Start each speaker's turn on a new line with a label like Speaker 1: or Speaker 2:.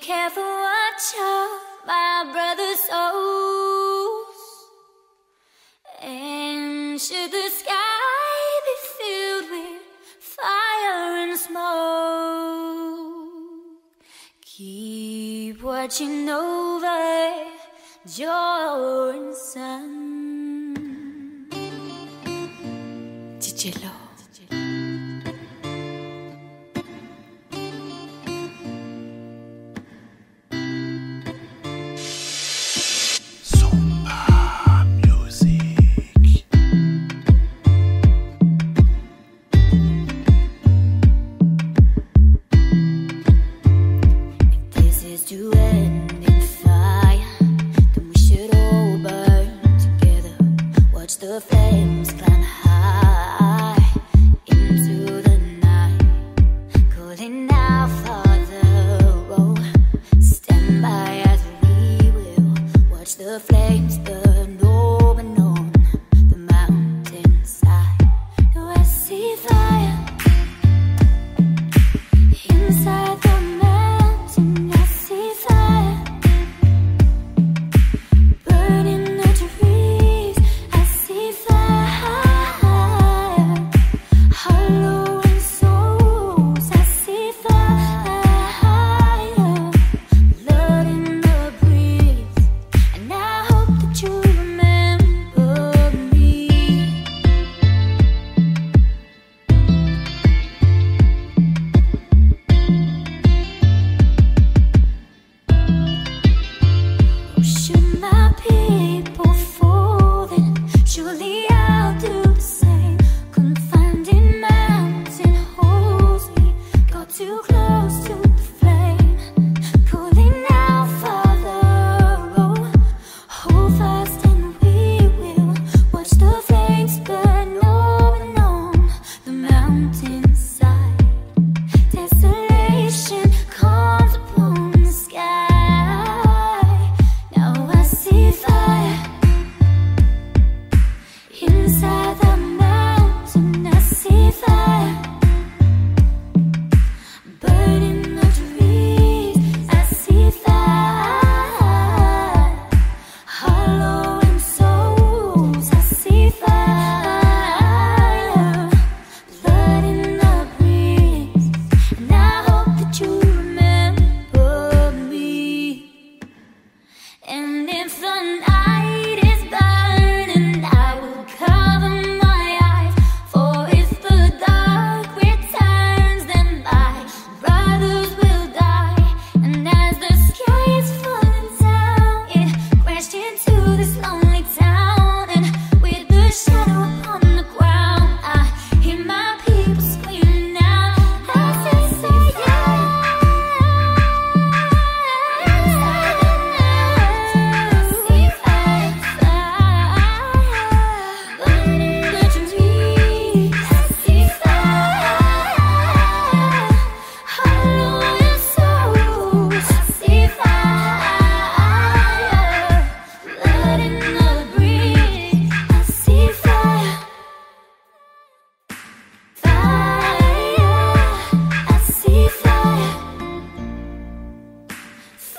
Speaker 1: careful watch of my brother's souls. And should the sky be filled with fire and smoke, keep watching over your son. Zumba Should
Speaker 2: my people
Speaker 1: fall, then surely I'll do the same. Confined in mountain holes, we got too close to.